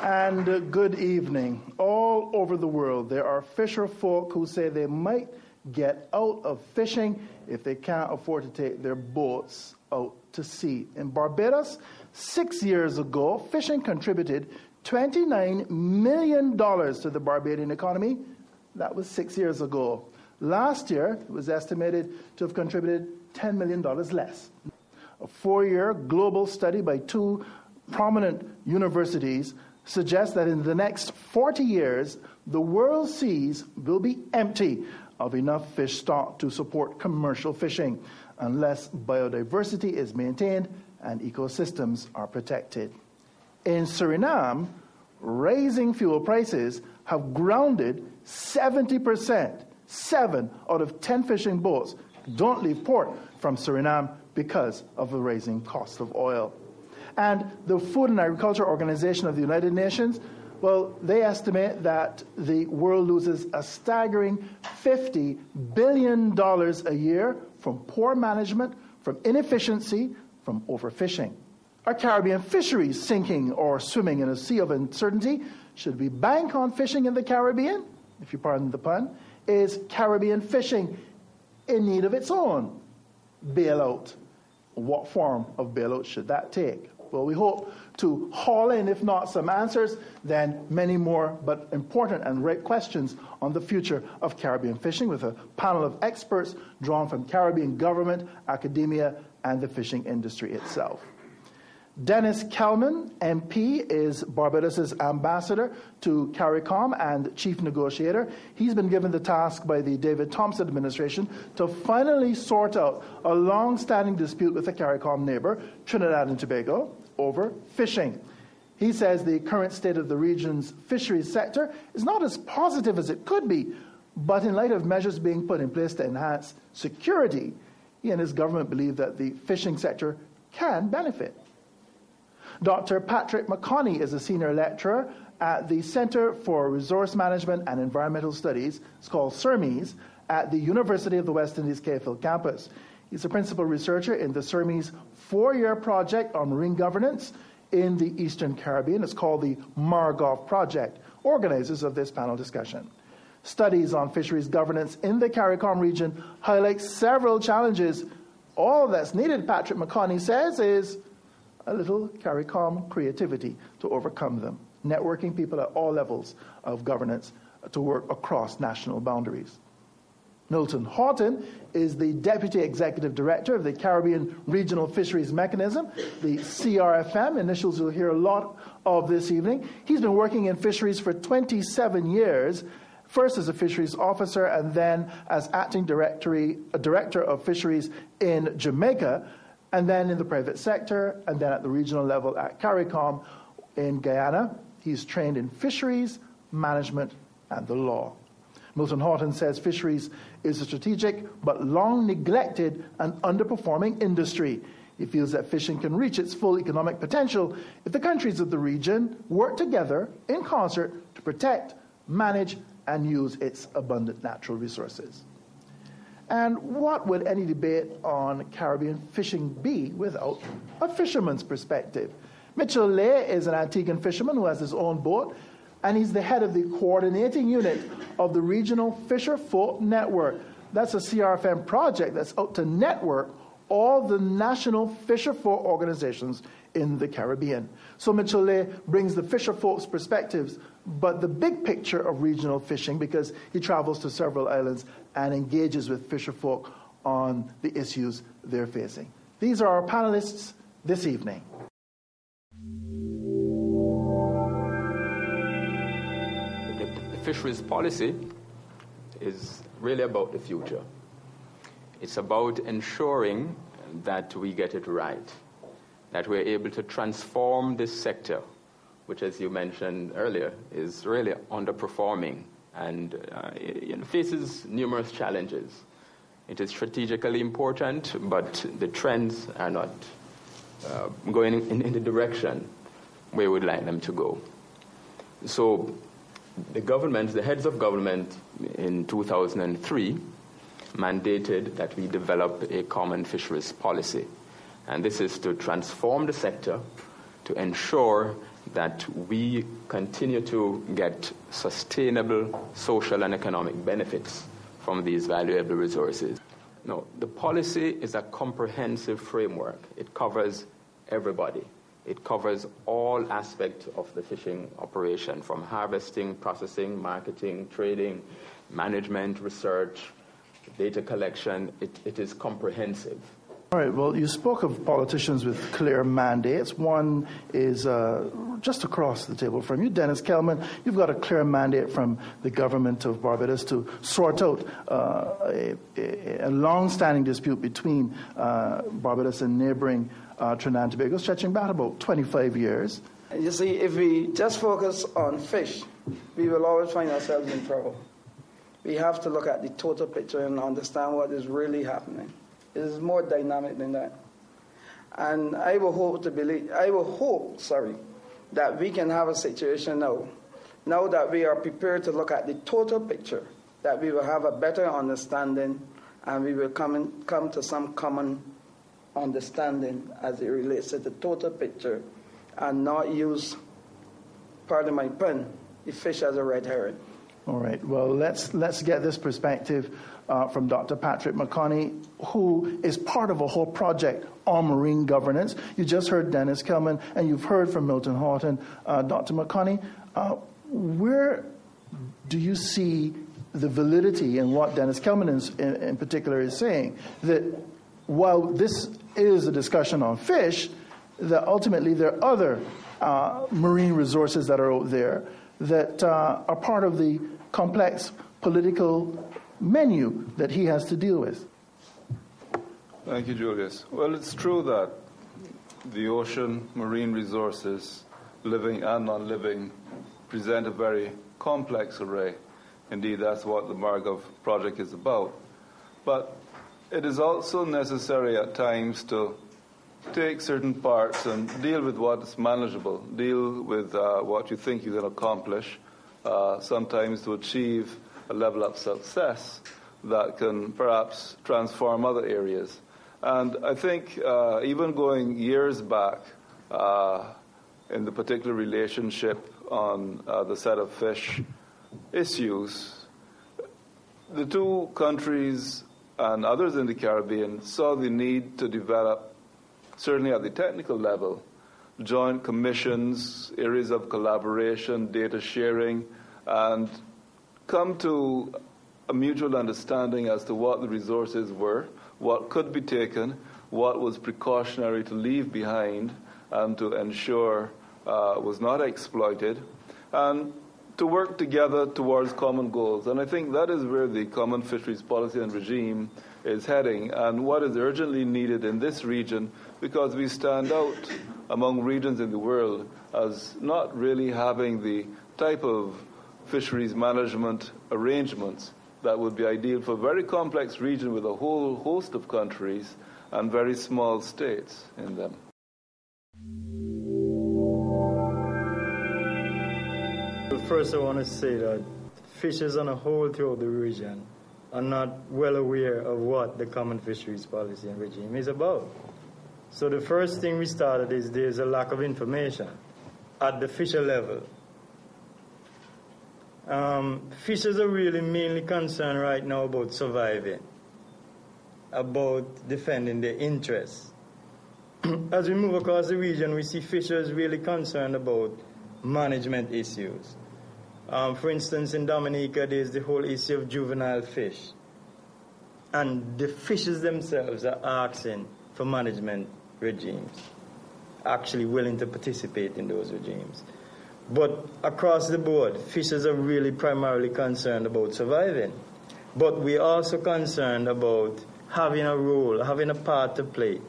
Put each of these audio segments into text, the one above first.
And good evening. All over the world, there are fisher folk who say they might get out of fishing if they can't afford to take their boats out to sea. In Barbados, six years ago, fishing contributed $29 million to the Barbadian economy. That was six years ago. Last year, it was estimated to have contributed $10 million less. A four year global study by two prominent universities suggests that in the next 40 years, the world's seas will be empty of enough fish stock to support commercial fishing unless biodiversity is maintained and ecosystems are protected. In Suriname, raising fuel prices have grounded 70%. Seven out of 10 fishing boats don't leave port from Suriname because of the rising cost of oil. And the Food and Agriculture Organization of the United Nations, well, they estimate that the world loses a staggering $50 billion a year from poor management, from inefficiency, from overfishing. Are Caribbean fisheries sinking or swimming in a sea of uncertainty? Should we bank on fishing in the Caribbean? If you pardon the pun. Is Caribbean fishing in need of its own bailout? What form of bailout should that take? Well, we hope to haul in, if not some answers, then many more but important and great questions on the future of Caribbean fishing with a panel of experts drawn from Caribbean government, academia, and the fishing industry itself. Dennis Kellman, MP, is Barbados' ambassador to CARICOM and chief negotiator. He's been given the task by the David Thompson administration to finally sort out a long standing dispute with a CARICOM neighbor, Trinidad and Tobago, over fishing. He says the current state of the region's fisheries sector is not as positive as it could be, but in light of measures being put in place to enhance security, he and his government believe that the fishing sector can benefit. Dr. Patrick McConney is a senior lecturer at the Center for Resource Management and Environmental Studies, it's called CERMES, at the University of the West Indies Hill campus. He's a principal researcher in the CERMES four year project on marine governance in the Eastern Caribbean. It's called the Margov Project, organizers of this panel discussion. Studies on fisheries governance in the CARICOM region highlight several challenges. All that's needed, Patrick McConney says, is a little CARICOM creativity to overcome them, networking people at all levels of governance to work across national boundaries. Milton Haughton is the Deputy Executive Director of the Caribbean Regional Fisheries Mechanism, the CRFM, initials you'll hear a lot of this evening. He's been working in fisheries for 27 years, first as a fisheries officer and then as acting uh, director of fisheries in Jamaica and then in the private sector, and then at the regional level at CARICOM in Guyana. He's trained in fisheries, management, and the law. Milton Haughton says fisheries is a strategic but long neglected and underperforming industry. He feels that fishing can reach its full economic potential if the countries of the region work together in concert to protect, manage, and use its abundant natural resources. And what would any debate on Caribbean fishing be without a fisherman's perspective? Mitchell Lay is an Antiguan fisherman who has his own boat, and he's the head of the coordinating unit of the Regional Fisher Folk Network. That's a CRFM project that's out to network all the national fisher folk organizations in the Caribbean. So Mitchell Lay brings the fisher folks' perspectives, but the big picture of regional fishing because he travels to several islands and engages with fisher folk on the issues they're facing. These are our panelists this evening. Fisheries policy is really about the future. It's about ensuring that we get it right, that we're able to transform this sector, which, as you mentioned earlier, is really underperforming and uh, it faces numerous challenges. It is strategically important, but the trends are not uh, going in, in the direction where we would like them to go. So, the government, the heads of government in 2003, mandated that we develop a common fisheries policy. And this is to transform the sector to ensure that we continue to get sustainable social and economic benefits from these valuable resources. No, the policy is a comprehensive framework. It covers everybody. It covers all aspects of the fishing operation from harvesting, processing, marketing, trading, management, research, data collection. It, it is comprehensive. All right, well, you spoke of politicians with clear mandates. One is uh, just across the table from you, Dennis Kellman. You've got a clear mandate from the government of Barbados to sort out uh, a, a long standing dispute between uh, Barbados and neighboring uh, Trinidad and Tobago, stretching back about 25 years. You see, if we just focus on fish, we will always find ourselves in trouble. We have to look at the total picture and understand what is really happening. It is more dynamic than that. And I will hope to believe, I will hope, sorry, that we can have a situation now, now that we are prepared to look at the total picture, that we will have a better understanding and we will come, in, come to some common understanding as it relates to the total picture and not use, pardon my pun, the fish as a red herring. All right. Well, let's let's get this perspective uh, from Dr. Patrick McConney, who is part of a whole project on marine governance. You just heard Dennis Kellman, and you've heard from Milton Haughton. Uh, Dr. McConney, uh, where do you see the validity in what Dennis Kellman in, in particular is saying? That while this is a discussion on fish, that ultimately there are other uh, marine resources that are out there that uh, are part of the complex political menu that he has to deal with. Thank you, Julius. Well, it's true that the ocean, marine resources, living and non living, present a very complex array. Indeed, that's what the Margov project is about. But it is also necessary at times to take certain parts and deal with what is manageable, deal with uh, what you think you can accomplish, uh, sometimes to achieve a level of success that can perhaps transform other areas. And I think uh, even going years back uh, in the particular relationship on uh, the set of fish issues, the two countries and others in the Caribbean saw the need to develop, certainly at the technical level, joint commissions, areas of collaboration, data sharing, and come to a mutual understanding as to what the resources were, what could be taken, what was precautionary to leave behind and to ensure uh, was not exploited, and to work together towards common goals. And I think that is where the common fisheries policy and regime is heading, and what is urgently needed in this region because we stand out among regions in the world as not really having the type of fisheries management arrangements that would be ideal for a very complex region with a whole host of countries and very small states in them. First, I want to say that fishers on a whole throughout the region are not well aware of what the common fisheries policy and regime is about. So the first thing we started is there's a lack of information at the fisher level um, fishers are really mainly concerned right now about surviving, about defending their interests. As we move across the region, we see fishers really concerned about management issues. Um, for instance, in Dominica, there's the whole issue of juvenile fish. And the fishes themselves are asking for management regimes, actually willing to participate in those regimes. But across the board, fishes are really primarily concerned about surviving. But we're also concerned about having a role, having a part to play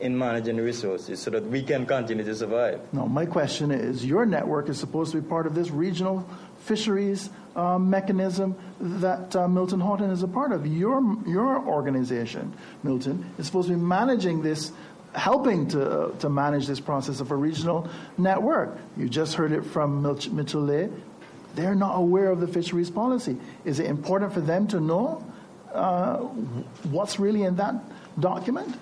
in managing the resources so that we can continue to survive. No, my question is your network is supposed to be part of this regional fisheries uh, mechanism that uh, Milton Haughton is a part of. Your, your organization, Milton, is supposed to be managing this helping to, to manage this process of a regional network. You just heard it from Mitchell They're not aware of the fisheries policy. Is it important for them to know uh, what's really in that document?